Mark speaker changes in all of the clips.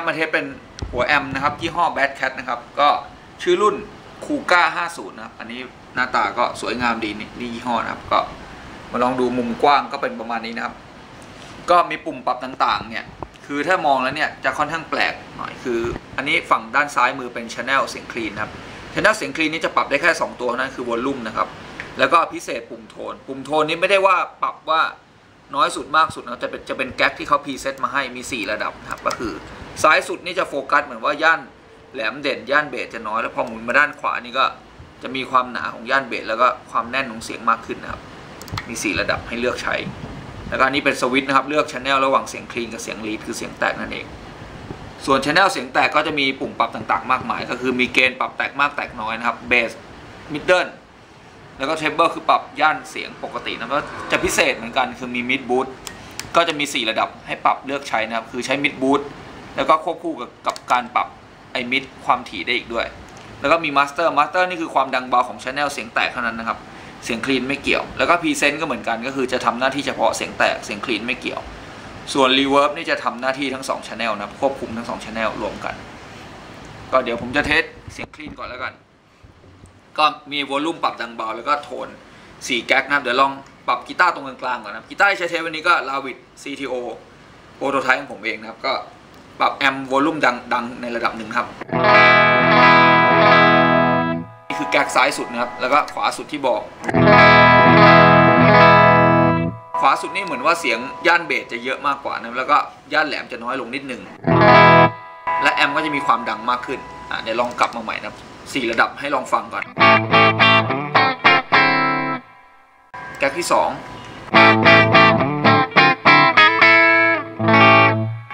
Speaker 1: ครับมาเทสเป็นหัวแอมนะครับยี่ห้อ Bad Cat นะครับ ก็ชื่อรุ่นคูก้า50 นะครับ อันนี้หน้าตาก็สวยงามดีนี่นี่ยี่ห้อนะครับ ก็มาลองดูมุมกว้างก็เป็นประมาณนี้นะครับ ก็มีปุ่มปรับต่างๆ เนี่ย คือถ้ามองแล้วเนี่ยจะค่อนข้างแปลกหน่อยคือ อันนี้ฝั่งด้านซ้ายมือเป็นช anel เสียงคลีนครับช anel เสียงคลีนนี้จะปรับได้แค่ 2 ตัวนั้นคือวอลลุ่มนะครับ แล้วก็พิเศษปุ่มโทน ปุ่มโทนนี้ไม่ได้ว่าปรับว่าน้อยสุดมากสุดนะจะเป็นจะเป็นแก๊กที่เขา preset มาให้มี 4 ระดับนะครับก็คือ ซ้ายสุดนี่จะโฟกัสเหมือนว่าย่านแหลมเด่นย่านเบสจะน้อย แล้วพอหมุนมาด้านขวานี่ก็จะมีความหนาของย่านเบสแล้วก็ความแน่นของเสียงมากขึ้นนะครับ มี 4 ระดับให้เลือกใช้ แล้วก็อันนี้เป็นสวิตช์นะครับ เลือกช anel ระหว่างเสียงคลีนกับเสียงลีดคือเสียงแตกนั่นเอง ส่วนช anel เสียงแตกก็จะมีปุ่มปรับต่างๆ มากมาย ก็คือมี gain ปรับแตกมากแตกน้อยนะครับเบส middleแล้วก็ treble คือปรับย่านเสียงปกตินะก็จะพิเศษเหมือนกันคือมี mid boost ก็จะมี 4 ระดับให้ปรับเลือกใช้นะครับ คือใช้ mid boost แล้วก็ควบคู่กับกับการปรับไอ้ mid ความถี่ได้อีกด้วย แล้วก็มี master master นี่คือความดังเบาของช anel เสียงแตกเท่านั้นนะครับ เสียง clean ไม่เกี่ยว แล้วก็ presence ก็เหมือนกันก็คือจะทำหน้าที่เฉพาะเสียงแตกเสียง clean ไม่เกี่ยว ส่วน reverb นี่จะทำหน้าที่ทั้ง2 Channel นะควบคุมทั้ง2 Channel รวมกัน ก็เดี๋ยวผมจะเทสเสียงคลีนก่อนแล้วกัน ก็มีวอลลุ่มปรับดังเบาแล้วก็โทน4แก๊กนะครับเดี๋ยวลองปรับกีตาร์ตรงกลางๆก่อนนะกีตาร์ที่ใช้เทสวันนี้ก็ Lavit CTO โปรโตไทป์ของผมเองนะครับก็ ปรับแอมวอลลุ่มดังดังในระดับหนึ่งครับ นี่คือแกกซ้ายสุดนะครับ แล้วก็ขวาสุดที่บอก ขวาสุดนี่เหมือนว่าเสียงย่านเบสจะเยอะมากกว่านะแล้วก็ย่านแหลมจะน้อยลงนิดหนึ่งและแอมก็จะมีความดังมากขึ้นอะเดี๋ยวลองกลับมาใหม่นะสี่ระดับให้ลองฟังก่อน แก๊กที่สอง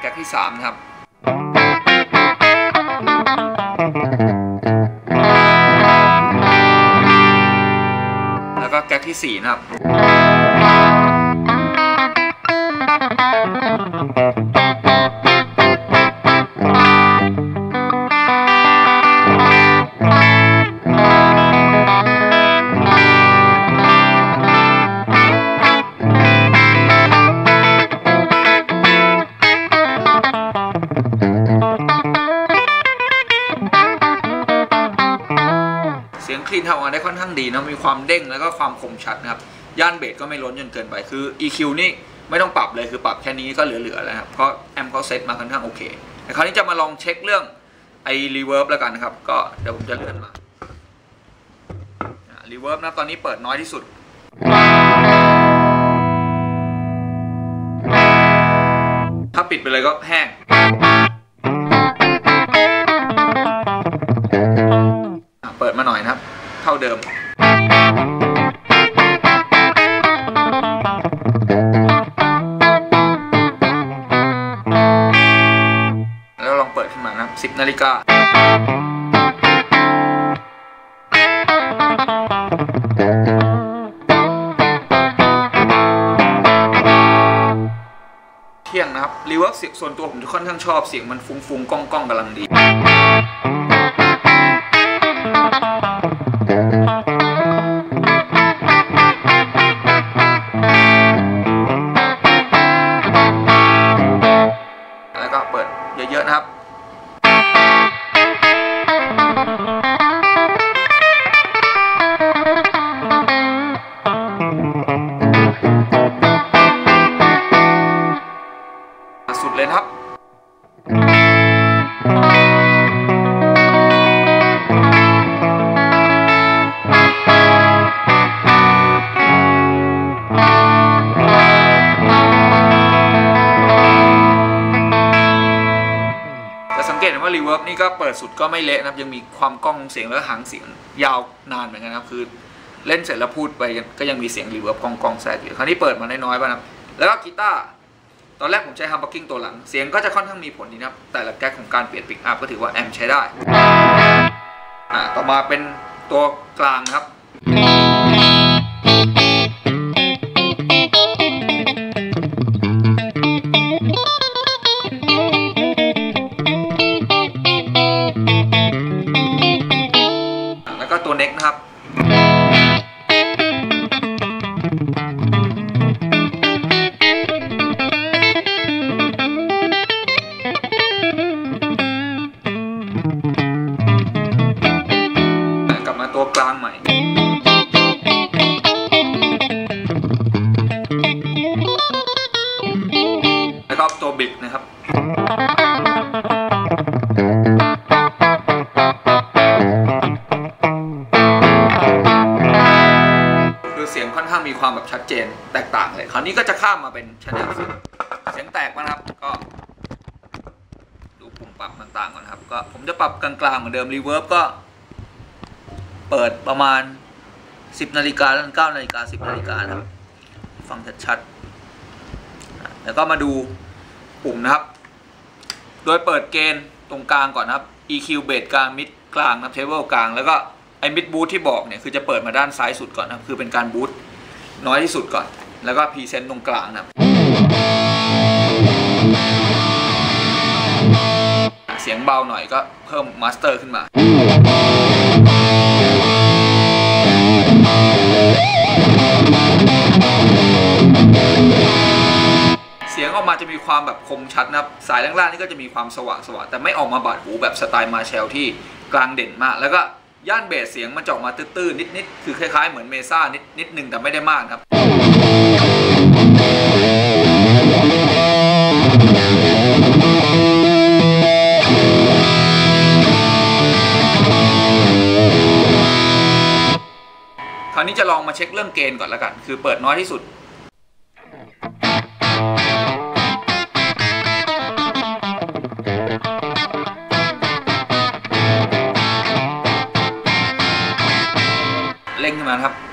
Speaker 1: แก๊กที่สามนะครับ ที่สี่นะครับ ดีนะมีความเด้งแล้วก็ความคมชัดนะครับย่านเบสก็ไม่ล้นจนเกินไปคือ EQ นี่ไม่ต้องปรับเลยคือปรับแค่นี้ก็เหลือๆแล้วครับเพราะ amp เขาเซตมาค่อนข้างโอเคแต่คราวนี้จะมาลองเช็คเรื่องไอ้ reverb แล้วกันนะครับ ก็เดี๋ยวผมจะเลื่อนมา reverb นะตอนนี้เปิดน้อยที่สุดถ้าปิดไปเลยก็แห้งเปิดมาหน่อยนะครับ เท่าเดิม ริกาเที่ยงนะครับรีเวิร์สส่วนตัวผมจะค่อนข้างชอบเสียงมันฟุ้งๆก้องๆกำลังดี ก็เปิดสุดก็ไม่เละนะครับยังมีความก้องเสียงและหางเสียงยาวนานเหมือนกันนะครับคือเล่นเสร็จแล้วพูดไปก็ยังมีเสียง reverb ก้องๆแทรกอยู่คราวนี้เปิดมาน้อยๆป่ะนะครับแล้วก็กีตาร์ตอนแรกผมใช้ humbucking ตัวหลัง เสียงก็จะค่อนข้างมีผลดีนะครับ แต่ละแก๊กของการเปลี่ยนปิกอัพก็ถือว่า amp ใช้ได้ อ่าต่อมาเป็นตัวกลางครับ แล้วก็ตัวเน็กนะครับ เจนแตกต่างเลยคราวนี้ก็จะข้ามมาเป็น channel เสียงแตกนะครับก็ดูปุ่มปรับต่างๆก่อนครับก็ผมจะปรับกลางๆเหมือนเดิม reverb ก็ เปิดประมาณ 10นาฬิกาแล้ว9นาฬิกา10นาฬิกานะครับฟังชัดๆแล้วก็มาดูปุ่มนะครับ โดยเปิด gain ตรงกลางก่อนนะครับ EQ เบสกลาง mid กลางนะ treble กลางแล้วก็ไอ้ mid boost ที่บอกเนี่ยคือจะเปิดมาด้านซ้ายสุดก่อนนะคือเป็นการ boost น้อยที่สุดก่อน แล้วก็ presence ตรงกลางนะครับเสียงเบาหน่อยก็เพิ่ม master ขึ้นมาเสียงออกมาจะมีความแบบคมชัดนะครับ สายล่างๆนี่ก็จะมีความสว่างสว่างแต่ไม่ออกมาบาดหูแบบสไตล์ Marshall ที่กลางเด่นมาก แล้วก็ ย่านเบสเสียงมันจะออกมาตื้นๆนิดๆคือคล้ายๆเหมือนเมซ่านิดนิดนึงแต่ไม่ได้มากครับคราวนี้จะลองมาเช็คเรื่องเกณฑ์ก่อนล้วกัน คือเปิดน้อยที่สุด นมานะครับ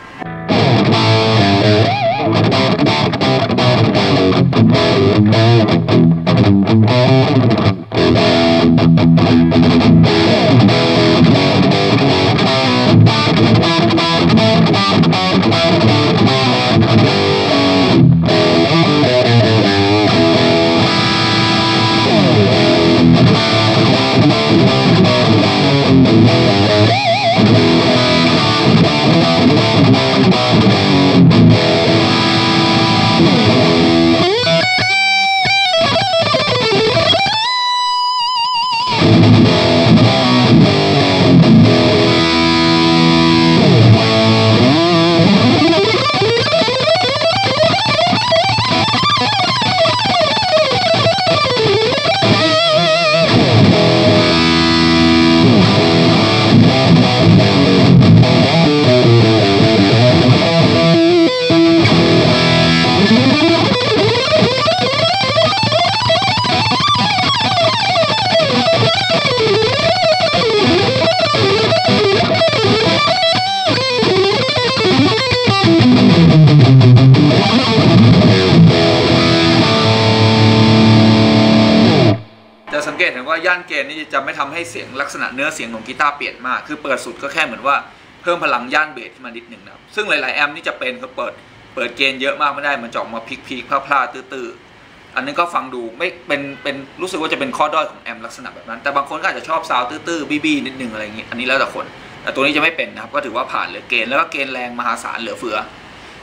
Speaker 1: เกตเห็นว่าย่าน gain นี่จะไม่ทำให้เสียงลักษณะเนื้อเสียงของกีตาร์เปลี่ยนมาก คือเปิดสุดก็แค่เหมือนว่าเพิ่มพลังย่านเบสขึ้นมานิดหนึ่งนะครับซึ่งหลายๆ amp นี่จะเป็นคือเปิดเปิด gain เยอะมากไม่ได้มันจะออกมาพลิกพีกพลาดๆตื้อๆอันนี้ก็ฟังดูไม่เป็นเป็นรู้สึกว่าจะเป็นข้อด้อยของ amp ลักษณะแบบนั้น แต่บางคนก็อาจจะชอบซาวตื้อๆบี้ๆนิดหนึ่งอะไรอย่างงี้อันนี้แล้วแต่คนแต่ตัวนี้จะไม่เป็นนะครับ ก็ถือว่าผ่านเหลือ gain แล้วก็ gain แรงมหาศาลเหลือเฟือ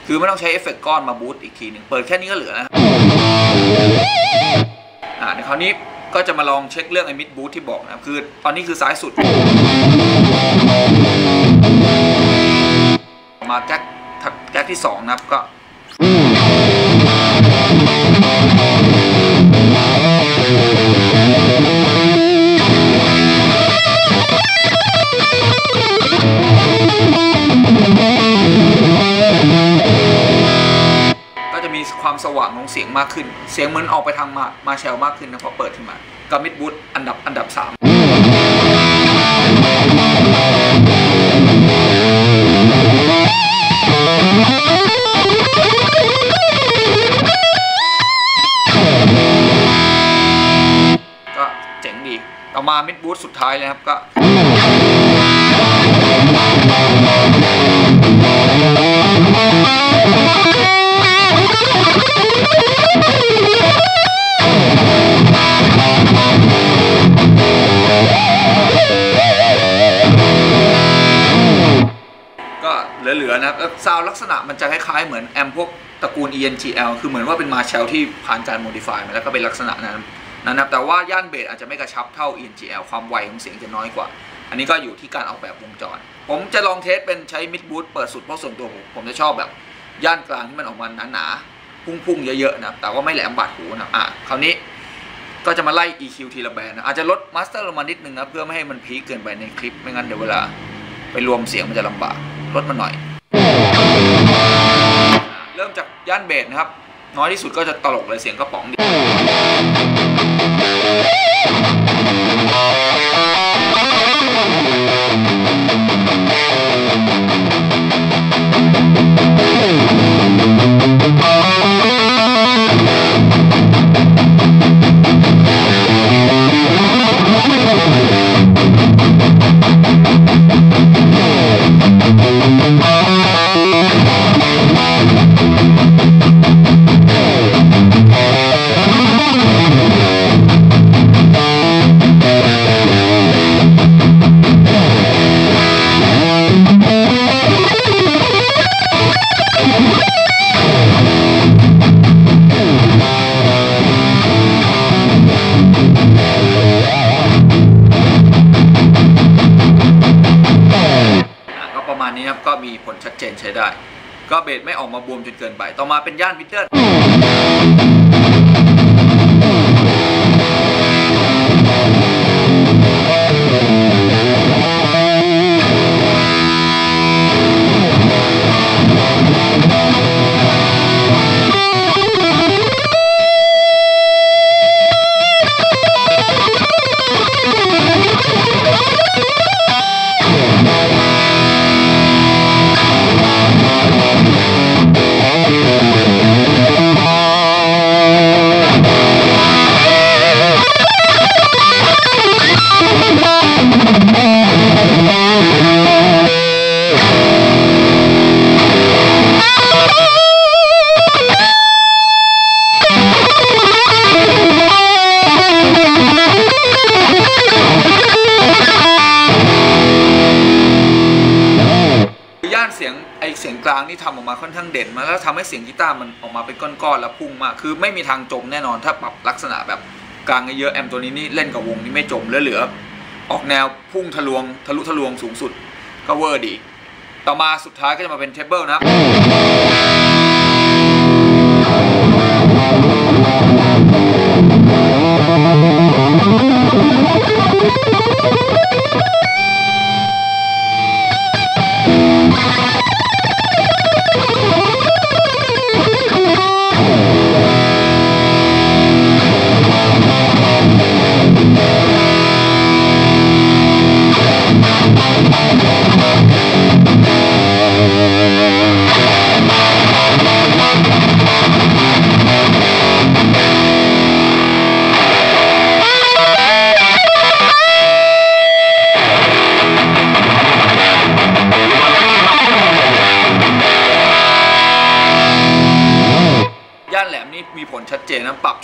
Speaker 1: คือไม่ต้องใช้เอฟเฟกก้อนมา boost อีกทีหนึ่งเปิดแค่นี้ก็เหลือนะครับอ่าในคราวนี้ ก็จะมาลองเช็คเรื่องไอ้มิดบูทที่บอกนะครับคือตอนนี้คือซ้ายสุด มาแก๊กถัดแก๊กที่ 2 นะครับก็ ความสว่างของเสียงมากขึ้น เสียงเหมือนออกไปทางมามาแชลมากขึ้นนะพอเปิดขึ้นมากับมิดบูทอันดับอันดับสามก็เจ๋งดี ต่อมามิดบูทสุดท้ายเลยครับก็าวลักษณะมันจะคล้ายๆ เหมือน amp พวกตระกูล ENGL คือเหมือนว่าเป็น Marshall ที่ผ่านการ modify มาแล้วก็เป็นลักษณะนั้นนะครับแต่ว่าย่านเบสอาจจะไม่กระชับเท่า ENGL ความไวของเสียงจะน้อยกว่า อันนี้ก็อยู่ที่การออกแบบวงจร ผมจะลอง test เป็นใช้ mid boost เปิดสุดเพราะส่วนตัวผมผมจะชอบแบบย่านกลางที่มันออกมาหนาๆพุ่งๆเยอะๆนะแต่ว่าไม่แหลมบาดหูนะครับอะคราวนี้ก็จะมาไล่ EQ ทีละ band นะอาจจะลด master ลงมานิดนึงนะเพื่อไม่ให้มัน peak เกินไปในคลิปไม่งั้นเดี๋ยวเวลาไปรวมเสียงมันจะลำบากลดมาหน่อย ย่านเบสนะครับ น้อยที่สุดก็จะตลกเลยเสียงกระป๋องเดียว ก็มีผลชัดเจนใช้ได้ ก็เบรดไม่ออกมาบวมจนเกินไป ต่อมาเป็นย่านมิเตอร์ ทำงนี่ทำออกมาค่อนข้างเด่นมาแล้วทำให้เสียงกีตาร์มันออกมาเป็นก้อนๆแล้วพุ่งมากคือไม่มีทางจมแน่นอนถ้าปรับลักษณะแบบกลางเยอะ amp ตัวนี้นี่เล่นกับวงนี้ไม่จมเหลือๆออกแนวพุ่งทะลวงทะลุทะลวงสูงสุดก็เวอร์ดี ต่อมาสุดท้ายก็จะมาเป็น treble นะครับ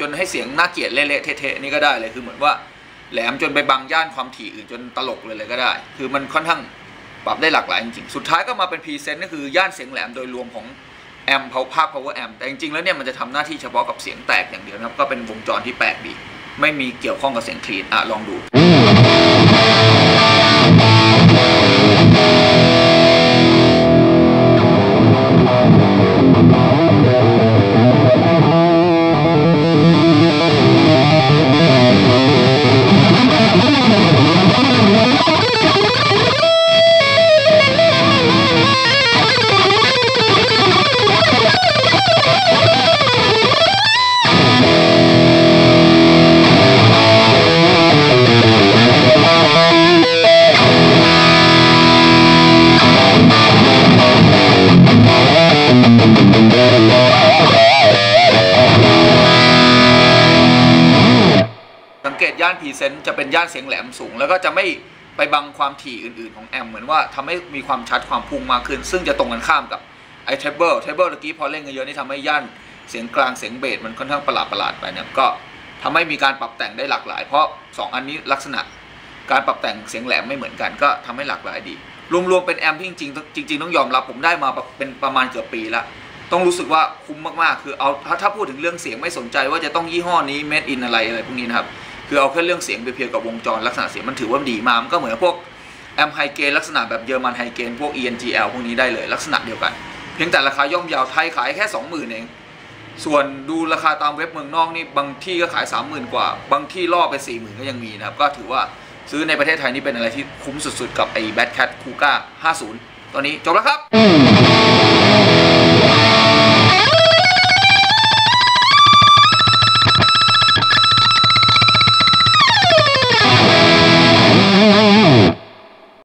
Speaker 1: นนะปรับจนให้เสียงน่าเกลียดเละๆเทะๆนี่ก็ได้เลยคือเหมือนว่าแหลมจนไปบังย่านความถี่อื่นจนตลกเลยเลยก็ได้ คือมันค่อนข้างปรับได้หลากหลายจริงๆ สุดท้ายก็มาเป็นพรีเซนต์ก็คือย่านเสียงแหลมโดยรวมของแอมเพาภาพ power amp แต่จริงๆแล้วเนี่ยมันจะทำหน้าที่เฉพาะกับเสียงแตกอย่างเดียวนะครับ ก็เป็นวงจรที่แปลกดี ไม่มีเกี่ยวข้องกับเสียงคลีนอะลองดู จะเป็นย่านเสียงแหลมสูง แล้วก็จะไม่ไปบังความถี่อื่นๆของ amp เหมือนว่าทำให้มีความชัดความพุ่งมากขึ้น ซึ่งจะตรงกันข้ามกับไอ้ treble treble ตะกี้พอเล่นกันเยอะนี่ทำให้ย่านเสียงกลางเสียงเบสมันค่อนข้างประหลาดประหลาดๆไปเนี่ยก็ทำให้มีการปรับแต่งได้หลากหลาย เพราะ 2 อันนี้ลักษณะการปรับแต่งเสียงแหลมไม่เหมือนกัน ก็ทำให้หลากหลายดี รวมๆเป็น amp ที่จริงๆจริง ๆ ต้องยอมรับผมได้มาเป็นประมาณเกือบปีละต้องรู้สึกว่าคุ้มมากๆ คือเอาถ้าถ้าพูดถึงเรื่องเสียงไม่สนใจว่าจะต้องยี่ห้อนี้ made in อะไรอะไรพวกนี้นะครับ คือเอาแค่เรื่องเสียงไปเพียงกับวงจรลักษณะเสียงมันถือว่าดีมากมันก็เหมือนพวกแอมไฮเกนลักษณะแบบเยอรมันไฮเกนพวก ENGL พวกนี้ได้เลยลักษณะเดียวกัน เพียงแต่ราคาย่อมเยาวไทยขายแค่ 20,000 เอง ส่วนดูราคาตามเว็บเมืองนอกนี่บางที่ก็ขาย 30,000 กว่า บางที่ล่อไป 40,000 ก็ยังมีนะครับ ก็ถือว่าซื้อในประเทศไทยนี่เป็นอะไรที่คุ้มสุดๆ กับไอ้ Bad Cat Kuga 50 ตอนนี้จบแล้วครับ